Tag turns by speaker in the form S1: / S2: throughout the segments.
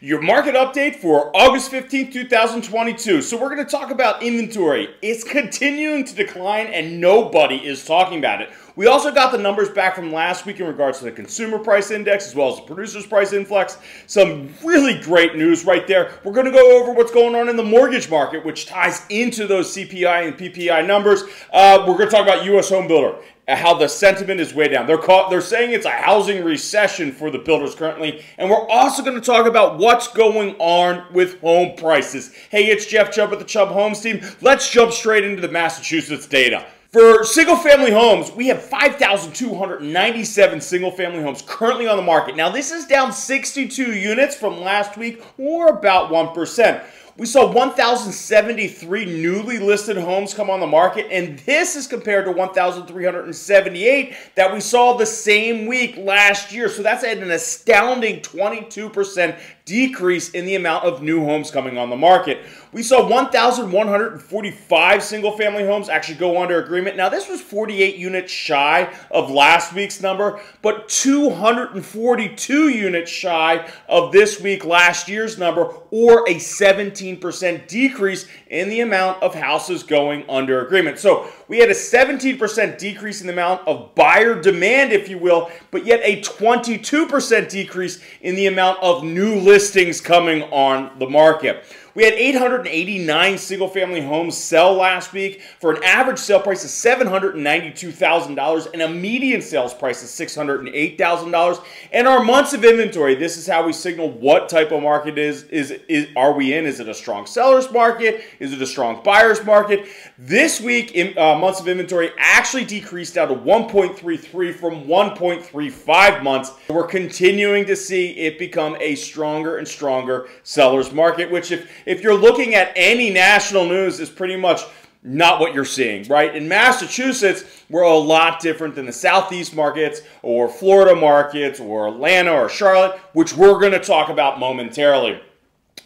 S1: Your market update for August 15th, 2022. So, we're going to talk about inventory. It's continuing to decline and nobody is talking about it. We also got the numbers back from last week in regards to the consumer price index as well as the producer's price index. Some really great news right there. We're going to go over what's going on in the mortgage market, which ties into those CPI and PPI numbers. Uh, we're going to talk about U.S. home builder how the sentiment is way down. They're they're saying it's a housing recession for the builders currently, and we're also going to talk about what's going on with home prices. Hey, it's Jeff Chubb with the Chubb Homes team. Let's jump straight into the Massachusetts data. For single family homes, we have 5,297 single family homes currently on the market. Now, this is down 62 units from last week, or about 1%. We saw 1,073 newly listed homes come on the market, and this is compared to 1,378 that we saw the same week last year. So that's an astounding 22% decrease in the amount of new homes coming on the market. We saw 1,145 single family homes actually go under agreement. Now, this was 48 units shy of last week's number, but 242 units shy of this week last year's number, or a 17% decrease in the amount of houses going under agreement. So we had a 17% decrease in the amount of buyer demand, if you will, but yet a 22% decrease in the amount of new listings coming on the market. We had 889 single family homes sell last week for an average sale price of $792,000 and a median sales price of $608,000. And our months of inventory, this is how we signal what type of market is, is, is are we in? Is it a strong seller's market? Is it a strong buyer's market? This week, in, uh, months of inventory actually decreased down to 1.33 from 1.35 months. We're continuing to see it become a stronger and stronger seller's market, which if if you're looking at any national news, is pretty much not what you're seeing, right? In Massachusetts, we're a lot different than the Southeast markets or Florida markets or Atlanta or Charlotte, which we're going to talk about momentarily.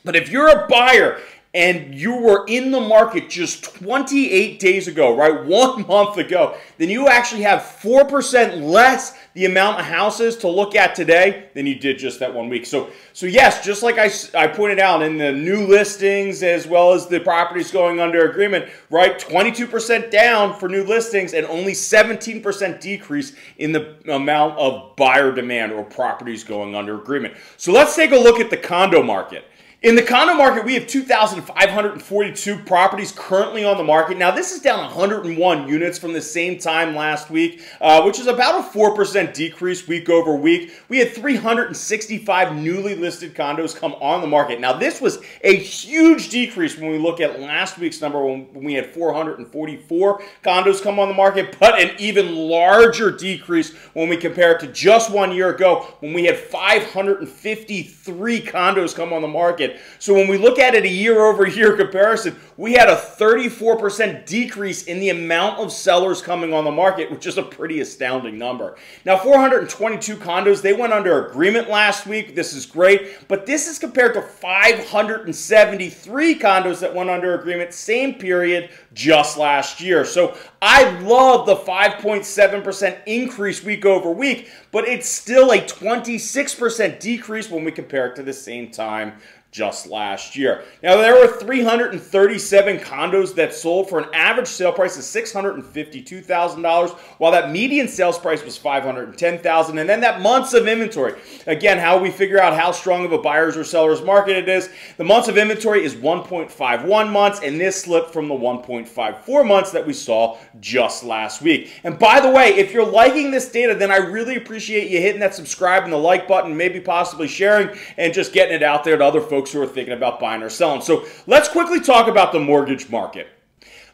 S1: But if you're a buyer and you were in the market just 28 days ago, right, one month ago, then you actually have 4% less the amount of houses to look at today than you did just that one week. So, so yes, just like I, I pointed out in the new listings as well as the properties going under agreement, right, 22% down for new listings and only 17% decrease in the amount of buyer demand or properties going under agreement. So let's take a look at the condo market. In the condo market, we have 2,542 properties currently on the market. Now, this is down 101 units from the same time last week, uh, which is about a 4% decrease week over week. We had 365 newly listed condos come on the market. Now, this was a huge decrease when we look at last week's number when we had 444 condos come on the market, but an even larger decrease when we compare it to just one year ago when we had 553 condos come on the market. So when we look at it a year over year comparison, we had a 34% decrease in the amount of sellers coming on the market, which is a pretty astounding number. Now, 422 condos, they went under agreement last week. This is great, but this is compared to 573 condos that went under agreement same period just last year. So I love the 5.7% increase week over week, but it's still a 26% decrease when we compare it to the same time just last year. Now, there were 337 condos that sold for an average sale price of $652,000, while that median sales price was 510,000. And then that months of inventory. Again, how we figure out how strong of a buyer's or seller's market it is. The months of inventory is 1.51 months, and this slipped from the 1.54 months that we saw just last week. And by the way, if you're liking this data, then I really appreciate you hitting that subscribe and the like button, maybe possibly sharing, and just getting it out there to other folks who are thinking about buying or selling. So let's quickly talk about the mortgage market.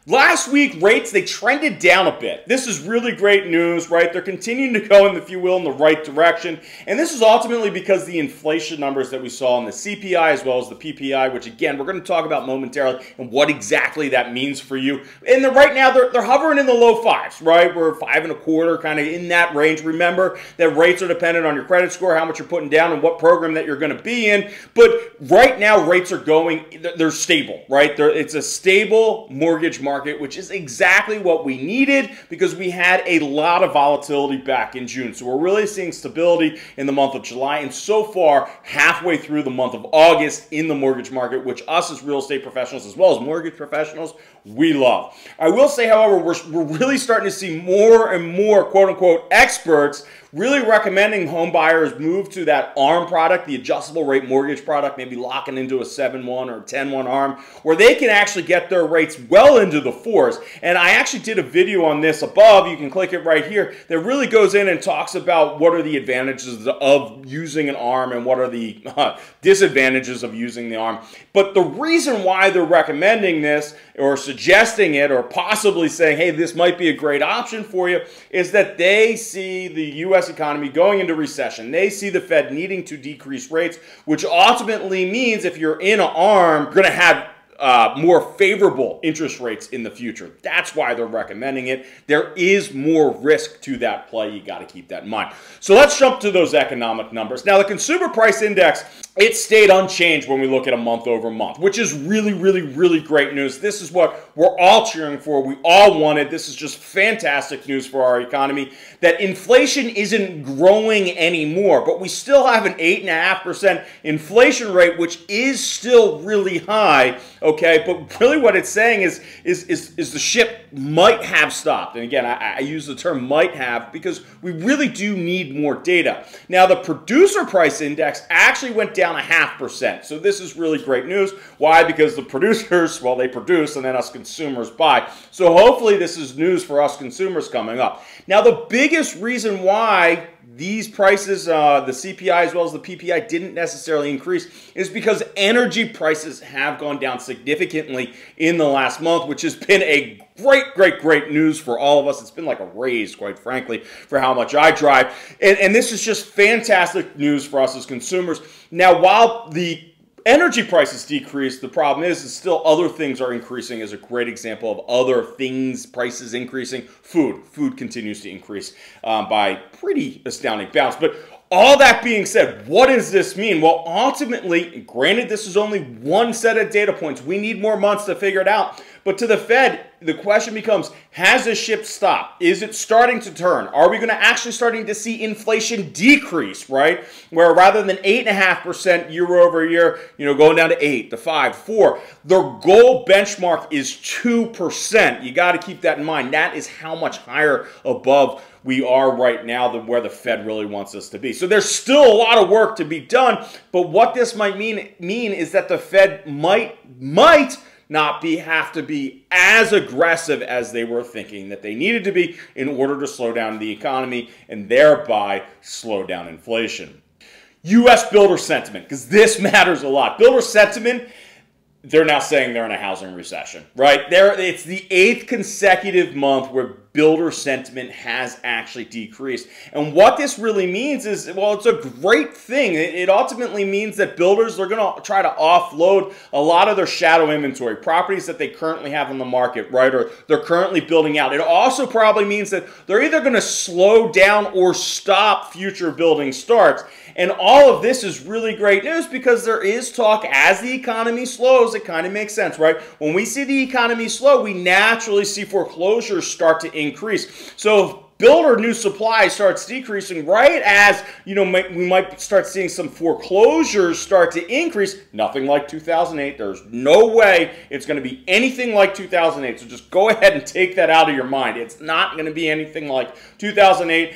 S1: Last week, rates, they trended down a bit. This is really great news, right? They're continuing to go, in, if you will, in the right direction. And this is ultimately because the inflation numbers that we saw in the CPI as well as the PPI, which again, we're going to talk about momentarily and what exactly that means for you. And the, right now, they're, they're hovering in the low fives, right? We're five and a quarter, kind of in that range. Remember that rates are dependent on your credit score, how much you're putting down, and what program that you're going to be in. But right now, rates are going, they're stable, right? They're, it's a stable mortgage market market, which is exactly what we needed because we had a lot of volatility back in June. So we're really seeing stability in the month of July and so far halfway through the month of August in the mortgage market, which us as real estate professionals as well as mortgage professionals, we love. I will say, however, we're, we're really starting to see more and more quote unquote experts really recommending home buyers move to that ARM product, the adjustable rate mortgage product, maybe locking into a 7-1 or 10-1 ARM, where they can actually get their rates well into the fours. And I actually did a video on this above. You can click it right here. That really goes in and talks about what are the advantages of using an ARM and what are the uh, disadvantages of using the ARM. But the reason why they're recommending this or suggesting it or possibly saying, hey, this might be a great option for you is that they see the U.S. economy going into recession. They see the Fed needing to decrease rates, which ultimately means if you're in an arm, you're going to have uh, more favorable interest rates in the future. That's why they're recommending it. There is more risk to that play. You got to keep that in mind. So let's jump to those economic numbers. Now, the consumer price index, it stayed unchanged when we look at a month over month, which is really, really, really great news. This is what we're all cheering for. We all wanted. This is just fantastic news for our economy that inflation isn't growing anymore, but we still have an 8.5% inflation rate, which is still really high. Okay, but really what it's saying is, is, is, is the ship might have stopped. And again, I, I use the term might have because we really do need more data. Now, the producer price index actually went down a half percent. So this is really great news. Why? Because the producers, well, they produce and then us consumers buy. So hopefully this is news for us consumers coming up. Now, the biggest reason why these prices, uh, the CPI as well as the PPI, didn't necessarily increase is because energy prices have gone down significantly in the last month, which has been a great, great, great news for all of us. It's been like a raise, quite frankly, for how much I drive. And, and this is just fantastic news for us as consumers. Now, while the energy prices decrease. The problem is, is still other things are increasing is a great example of other things prices increasing. Food, food continues to increase um, by pretty astounding bounce. But all that being said, what does this mean? Well, ultimately, granted, this is only one set of data points. We need more months to figure it out. But to the Fed, the question becomes, has the ship stopped? Is it starting to turn? Are we going to actually starting to see inflation decrease, right? Where rather than 8.5% year over year, you know, going down to 8, to 5, 4, the goal benchmark is 2%. You got to keep that in mind. That is how much higher above we are right now than where the Fed really wants us to be. So there's still a lot of work to be done, but what this might mean mean is that the Fed might might not be have to be as aggressive as they were thinking that they needed to be in order to slow down the economy and thereby slow down inflation. US builder sentiment, because this matters a lot. Builder sentiment they're now saying they're in a housing recession, right? There, it's the eighth consecutive month where builder sentiment has actually decreased. And what this really means is, well, it's a great thing. It, ultimately means that builders are going to try to offload a lot of their shadow inventory, properties that they currently have on the market, right? Or they're currently building out. It also probably means that they're either going to slow down or stop future building starts. And all of this is really great news because there is talk as the economy slows, it kind of makes sense, right? When we see the economy slow, we naturally see foreclosures start to increase. So builder new supply starts decreasing right as you know we might start seeing some foreclosures start to increase nothing like 2008 there's no way it's going to be anything like 2008 so just go ahead and take that out of your mind. It's not going to be anything like 2008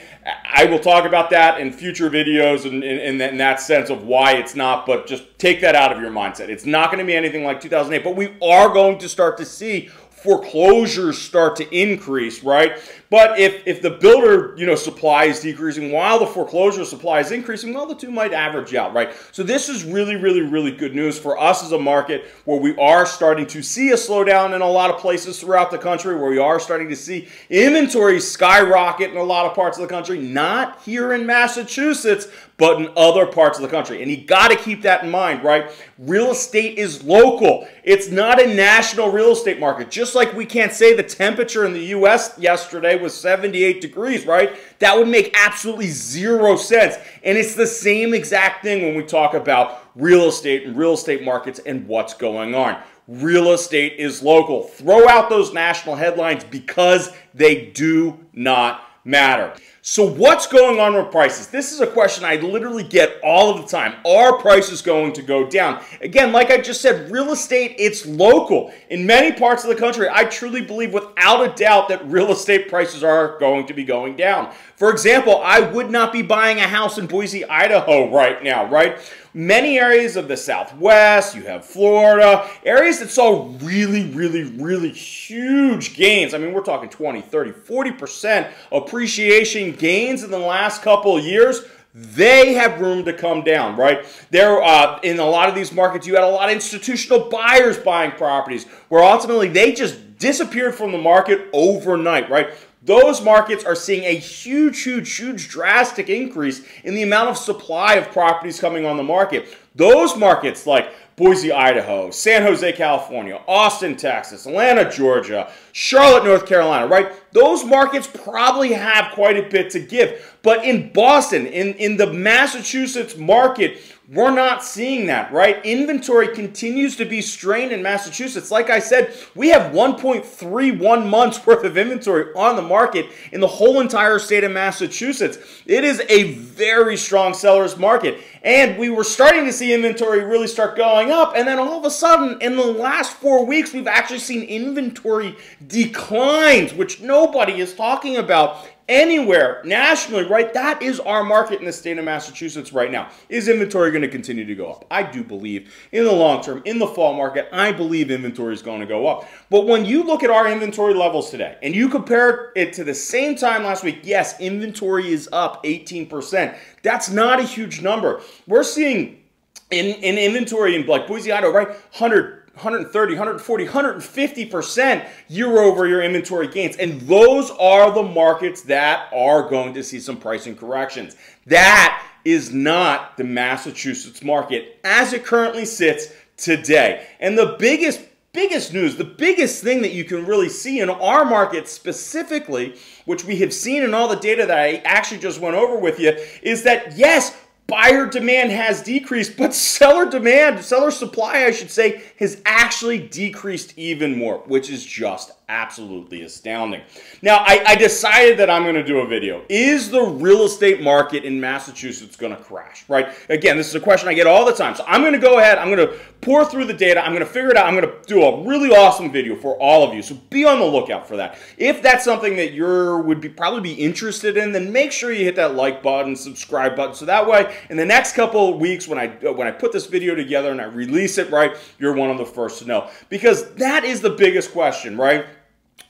S1: i will talk about that in future videos and in, in, that sense of why it's not but just take that out of your mindset. It's not going to be anything like 2008 but we are going to start to see foreclosures start to increase, right? But if, if the builder, you know, supply is decreasing while the foreclosure supply is increasing, well, the two might average out, right? So this is really, really, really good news for us as a market where we are starting to see a slowdown in a lot of places throughout the country, where we are starting to see inventory skyrocket in a lot of parts of the country, not here in Massachusetts, but in other parts of the country. And you got to keep that in mind, right? Real estate is local. It's not a national real estate market. Just like we can't say the temperature in the U.S. yesterday was 78 degrees, right? That would make absolutely zero sense. And it's the same exact thing when we talk about real estate and real estate markets and what's going on. Real estate is local. Throw out those national headlines because they do not matter. So what's going on with prices? This is a question I literally get all of the time. Are prices going to go down? Again, like I just said, real estate, it's local. In many parts of the country, I truly believe without a doubt that real estate prices are going to be going down. For example, I would not be buying a house in Boise, Idaho right now, right? Many areas of the Southwest, you have Florida, areas that saw really, really, really huge gains. I mean, we're talking 20, 30, 40% appreciation gains in the last couple of years they have room to come down, right? There, uh, in a lot of these markets, you had a lot of institutional buyers buying properties, where ultimately they just disappeared from the market overnight, right? Those markets are seeing a huge, huge, huge drastic increase in the amount of supply of properties coming on the market. Those markets like Boise, Idaho, San Jose, California, Austin, Texas, Atlanta, Georgia, Charlotte, North Carolina, right? Those markets probably have quite a bit to give. But in Boston, in, in the Massachusetts market, we're not seeing that, right? Inventory continues to be strained in Massachusetts. Like I said, we have 1.31 months worth of inventory on the market in the whole entire state of Massachusetts. It is a very strong seller's market. And we were starting to see inventory really start going up. And then all of a sudden, in the last four weeks, we've actually seen inventory declines, which nobody is talking about anywhere nationally, right? That is our market in the state of Massachusetts right now. Is inventory going to continue to go up? I do believe in the long term, in the fall market, I believe inventory is going to go up. But when you look at our inventory levels today and you compare it to the same time last week, yes, inventory is up 18%. That's not a huge number. We're seeing in, in inventory in like Boise, Idaho, right? 100 130, 140, 150% year over year inventory gains. And those are the markets that are going to see some pricing corrections. That is not the Massachusetts market as it currently sits today. And the biggest biggest news, the biggest thing that you can really see in our market specifically, which we have seen in all the data that I actually just went over with you, is that yes, buyer demand has decreased, but seller demand, seller supply, I should say, has actually decreased even more, which is just absolutely astounding. Now, I, I decided that I'm going to do a video. Is the real estate market in Massachusetts going to crash, right? Again, this is a question I get all the time. So I'm going to go ahead, I'm going to pour through the data, I'm going to figure it out, I'm going to do a really awesome video for all of you. So be on the lookout for that. If that's something that you're would be probably be interested in, then make sure you hit that like button, subscribe button, so that way in the next couple weeks when I uh, when I put this video together and I release it, right, you're one of the first to know. Because that is the biggest question, right?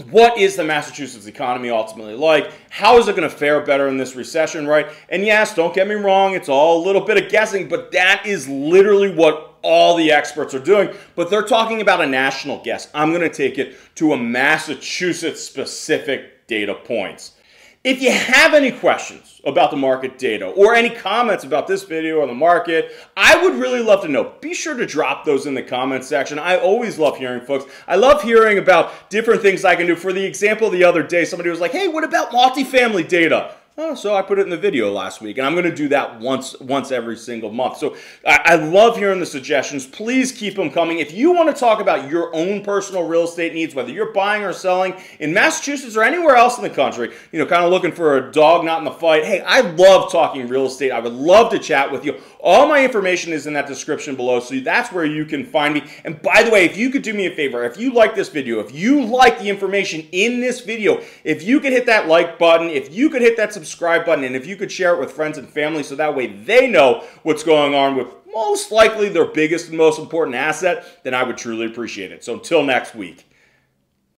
S1: What is the Massachusetts economy ultimately like? How is it going to fare better in this recession, right? And yes, don't get me wrong, it's all a little bit of guessing, but that is literally what all the experts are doing. But they're talking about a national guess. I'm going to take it to a Massachusetts specific data points. If you have any questions about the market data or any comments about this video or the market, I would really love to know. Be sure to drop those in the comment section. I always love hearing folks. I love hearing about different things I can do. For the example the other day, somebody was like, hey, what about multifamily data? Oh, so I put it in the video last week, and I'm going to do that once once every single month. So I, I, love hearing the suggestions. Please keep them coming. If you want to talk about your own personal real estate needs, whether you're buying or selling in Massachusetts or anywhere else in the country, you know, kind of looking for a dog not in the fight. Hey, I love talking real estate. I would love to chat with you. All my information is in that description below, so that's where you can find me. And by the way, if you could do me a favor, if you like this video, if you like the information in this video, if you could hit that like button, if you could hit that subscribe button, and if you could share it with friends and family so that way they know what's going on with most likely their biggest and most important asset, then I would truly appreciate it. So until next week.